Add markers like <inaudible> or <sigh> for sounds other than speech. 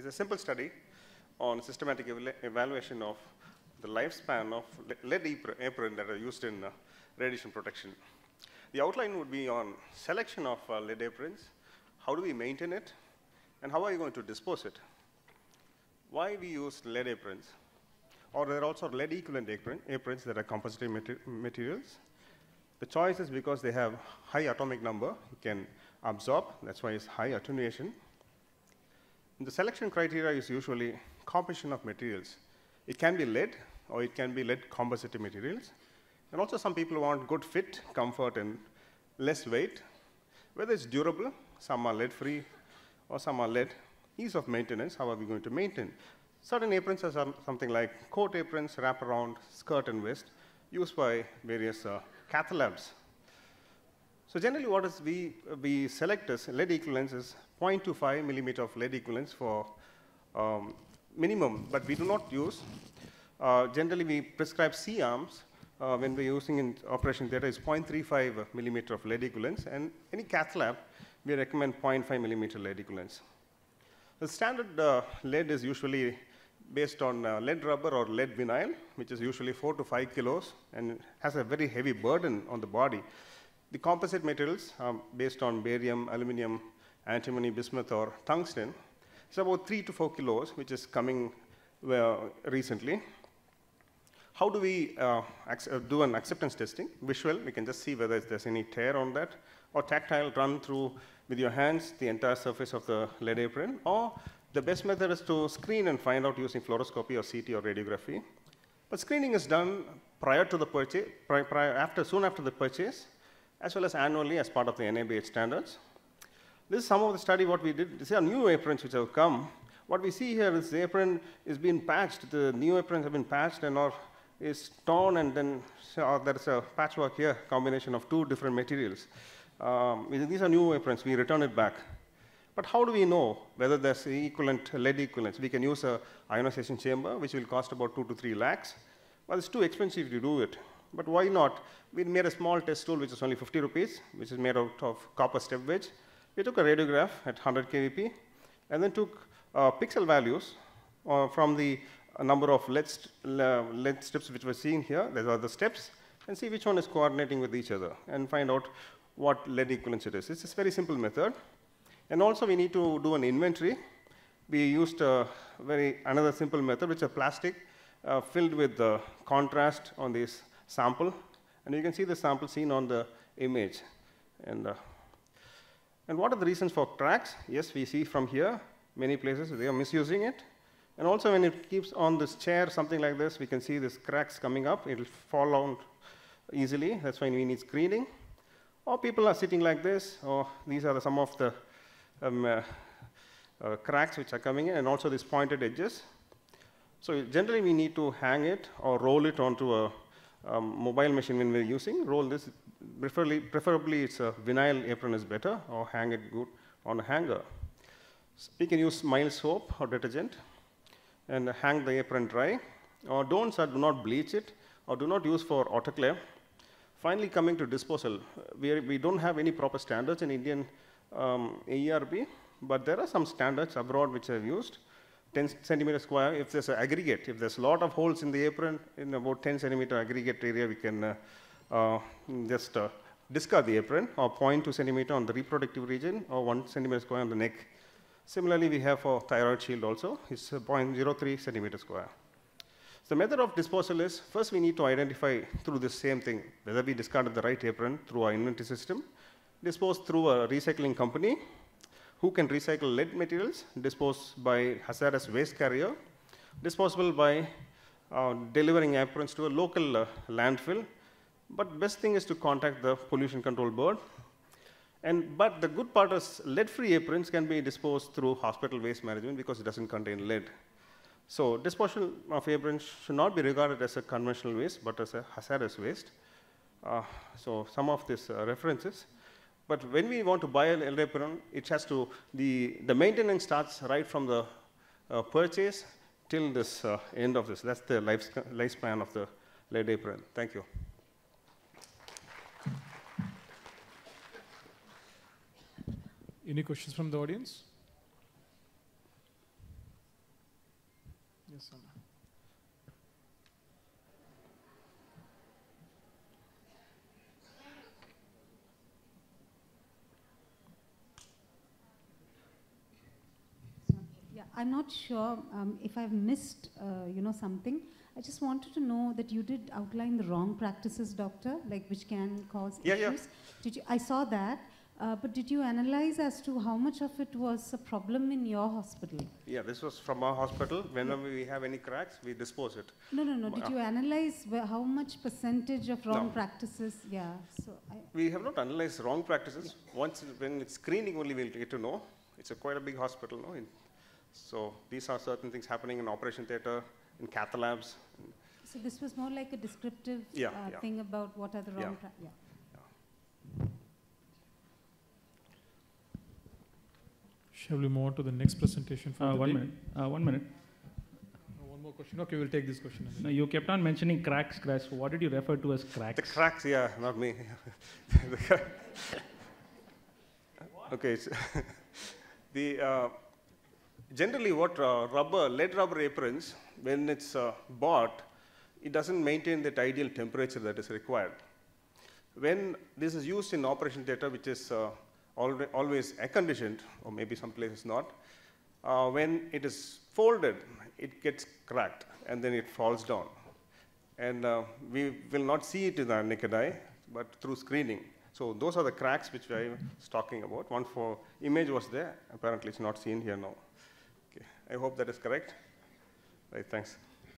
is a simple study on systematic eval evaluation of the lifespan of lead apron that are used in uh, radiation protection. The outline would be on selection of uh, lead aprons, how do we maintain it, and how are you going to dispose it. Why we use lead aprons, or there are also lead equivalent apron, aprons that are composite mater materials. The choice is because they have high atomic number, you can absorb, that's why it's high attenuation. The selection criteria is usually composition of materials. It can be lead, or it can be lead composite materials. And also some people want good fit, comfort, and less weight. Whether it's durable, some are lead-free, or some are lead. Ease of maintenance, how are we going to maintain? Certain aprons are some, something like coat aprons, wrap around, skirt and vest, used by various uh, cath labs. So generally what is we, we select as lead equivalence is 0.25 millimeter of lead equivalence for um, minimum, but we do not use. Uh, generally we prescribe C-arms uh, when we're using in operation theater is 0.35 millimeter of lead equivalence, and any cath lab, we recommend 0.5 millimeter lead equivalence. The standard uh, lead is usually based on uh, lead rubber or lead vinyl, which is usually 4 to 5 kilos and has a very heavy burden on the body. The composite materials are based on barium, aluminum, antimony, bismuth, or tungsten, it's about 3 to 4 kilos, which is coming recently. How do we uh, do an acceptance testing? Visual, we can just see whether there's any tear on that, or tactile, run through with your hands the entire surface of the lead apron, or the best method is to screen and find out using fluoroscopy or CT or radiography. But screening is done prior to the purchase, prior, prior, after, soon after the purchase, as well as annually as part of the NABH standards. This is some of the study what we did. These are new aprons which have come. What we see here is the apron is being patched. The new aprons have been patched and are is torn and then so there's a patchwork here, combination of two different materials. Um, these are new aprons, we return it back. But how do we know whether there's equivalent lead equivalence? We can use a ionization chamber, which will cost about two to three lakhs. Well, it's too expensive to do it. But why not? We made a small test tool, which is only 50 rupees, which is made out of copper step wedge. We took a radiograph at 100 kVp, and then took uh, pixel values uh, from the a number of lead, st lead strips which we're seeing here. These are the steps, and see which one is coordinating with each other, and find out what lead equivalence it is. It's a very simple method. And also, we need to do an inventory. We used a very another simple method, which is plastic uh, filled with contrast on this sample. And you can see the sample seen on the image. And, uh, and what are the reasons for cracks? Yes, we see from here, many places they are misusing it. And also when it keeps on this chair, something like this, we can see this cracks coming up. It'll fall out easily. That's why we need screening. Or people are sitting like this, or these are the, some of the um, uh, uh, cracks which are coming in, and also these pointed edges. So generally we need to hang it or roll it onto a um, mobile machine when we're using. Roll this, preferably, preferably it's a vinyl apron is better, or hang it good on a hanger. So we can use mild soap or detergent and hang the apron dry. Or don't do not bleach it, or do not use for autoclave. Finally, coming to disposal, we, are, we don't have any proper standards in Indian um, AERB, but there are some standards abroad which are used. 10 centimeter square, if there's an aggregate, if there's a lot of holes in the apron, in about 10 centimeter aggregate area, we can uh, just uh, discard the apron, or 0.2 centimeter on the reproductive region, or 1 centimeter square on the neck. Similarly, we have for thyroid shield also, it's 0.03 centimeter square. So the method of disposal is, first we need to identify through this same thing, whether we discarded the right apron through our inventory system, dispose through a recycling company, who can recycle lead materials, dispose by hazardous waste carrier, disposable by uh, delivering aprons to a local uh, landfill. But best thing is to contact the pollution control board and, but the good part is lead-free aprons can be disposed through hospital waste management because it doesn't contain lead. So disposal of aprons should not be regarded as a conventional waste, but as a hazardous waste. Uh, so some of these uh, references. But when we want to buy a lead apron, it has to, the, the maintenance starts right from the uh, purchase till this uh, end of this. That's the life, lifespan of the lead apron. Thank you. Any questions from the audience? This one. Yeah, I'm not sure um, if I've missed, uh, you know, something. I just wanted to know that you did outline the wrong practices, doctor, like which can cause Yeah, yeah. Did you? I saw that, uh, but did you analyze as to how much of it was a problem in your hospital? Yeah, this was from our hospital. Whenever we have any cracks, we dispose it. No, no, no. Did Uh, you analyze how much percentage of wrong No. practices? Yeah. So I, We have not analyzed wrong practices. Once, when it's screening only, we'll get to know. It's a quite a big hospital, no? In- So these are certain things happening in operation theater, in cath labs. so this was more like a descriptive Yeah, uh, yeah. thing about what are the wrong. Yeah. pra- yeah. Shall we move on to the next presentation for Uh, the one minute, uh, one minute. Uh, One more question. Okay, we'll take this question. and then- No, you kept on mentioning cracks, cracks. What did you refer to as cracks? The cracks? cracks, yeah, not me. <laughs> Okay, it's <laughs> the uh, generally what uh, rubber, lead rubber aprons, when it's uh, bought, it doesn't maintain that ideal temperature that is required. When this is used in operation theater, which is uh, alwa- always air conditioned, or maybe some places not, uh, when it is folded, it gets cracked and then it falls down. And uh, we will not see it in the naked eye, but through screening. So those are the cracks which I was talking about. One for image was there. Apparently, it's not seen here now. Okay. I hope that is correct. Right. Thanks.